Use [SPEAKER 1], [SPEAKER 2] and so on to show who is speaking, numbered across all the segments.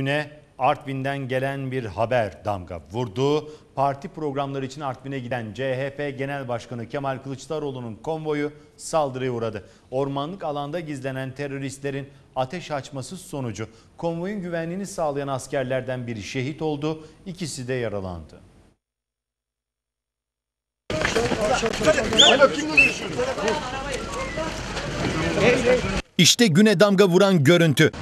[SPEAKER 1] Güne Artvin'den gelen bir haber damga vurdu. Parti programları için Artvin'e giden CHP Genel Başkanı Kemal Kılıçdaroğlu'nun konvoyu saldırıya uğradı. Ormanlık alanda gizlenen teröristlerin ateş açması sonucu konvoyun güvenliğini sağlayan askerlerden biri şehit oldu, ikisi de yaralandı. İşte güne damga vuran görüntü.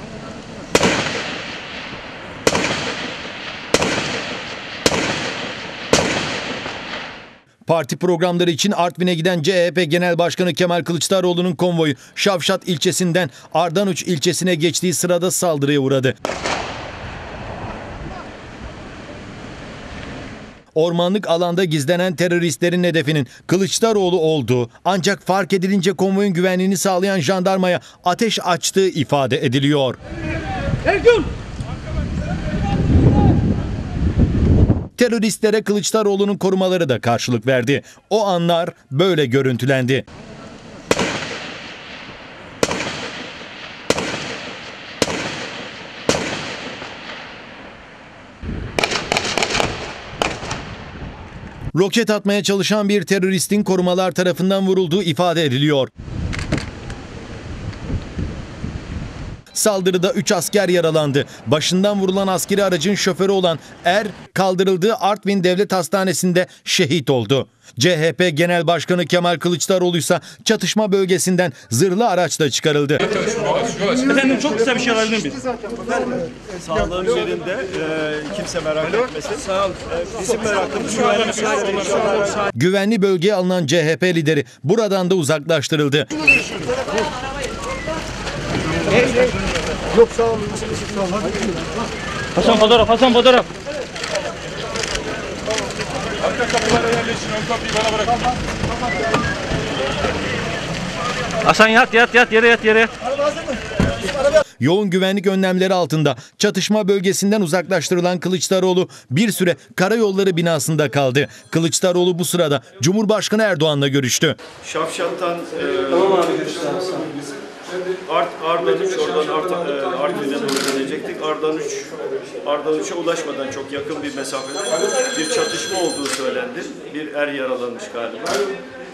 [SPEAKER 1] Parti programları için Artvin'e giden CHP Genel Başkanı Kemal Kılıçdaroğlu'nun konvoyu Şavşat ilçesinden Ardanuç ilçesine geçtiği sırada saldırıya uğradı. Ormanlık alanda gizlenen teröristlerin hedefinin Kılıçdaroğlu olduğu ancak fark edilince konvoyun güvenliğini sağlayan jandarmaya ateş açtığı ifade ediliyor. Teröristlere Kılıçdaroğlu'nun korumaları da karşılık verdi. O anlar böyle görüntülendi. Roket atmaya çalışan bir teröristin korumalar tarafından vurulduğu ifade ediliyor. Saldırıda 3 asker yaralandı. Başından vurulan askeri aracın şoförü olan Er kaldırıldığı Artvin Devlet Hastanesi'nde şehit oldu. CHP Genel Başkanı Kemal Kılıçdaroğlu ise çatışma bölgesinden zırhlı araçla çıkarıldı.
[SPEAKER 2] Efendim çok kısa bir şey alabilir miyim?
[SPEAKER 3] Sağlığım yerinde. Ee, kimse merak etmesin. Sağ ol. bizim merakımız.
[SPEAKER 1] Güvenli bölgeye alınan CHP lideri buradan da uzaklaştırıldı.
[SPEAKER 2] Hasan fotoğraf, Hasan fotoğraf.
[SPEAKER 4] Arka kapılara yerleşin. Ön kapıyı bana bırakın.
[SPEAKER 2] Hasan yat yat yat yere yat yere.
[SPEAKER 1] Yoğun güvenlik önlemleri altında çatışma bölgesinden uzaklaştırılan Kılıçdaroğlu bir süre karayolları binasında kaldı. Kılıçdaroğlu bu sırada Cumhurbaşkanı Erdoğan'la görüştü.
[SPEAKER 3] Şafşat'tan e, Art, Ardanuç oradan Art, e, Artvin'e doğru gelecektik. Ardanuç Ardanuç'a ulaşmadan çok yakın bir mesafede bir çatışma olduğu söylendi. Bir er yaralanmış galiba.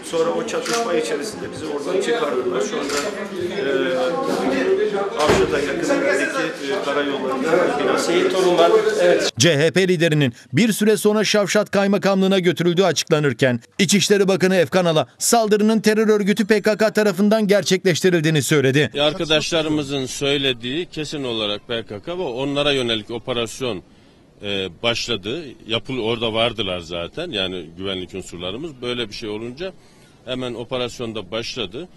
[SPEAKER 3] Sonra o çatışma içerisinde bizi oradan çıkardılar. Şu anda e, E, binası.
[SPEAKER 1] CHP liderinin bir süre sonra Şavşat Kaymakamlığı'na götürüldüğü açıklanırken İçişleri Bakanı Efkan Ala saldırının terör örgütü PKK tarafından gerçekleştirildiğini söyledi.
[SPEAKER 5] Arkadaşlarımızın söylediği kesin olarak PKK ve onlara yönelik operasyon e, başladı. Yapıl orada vardılar zaten yani güvenlik unsurlarımız. Böyle bir şey olunca hemen operasyonda başladı.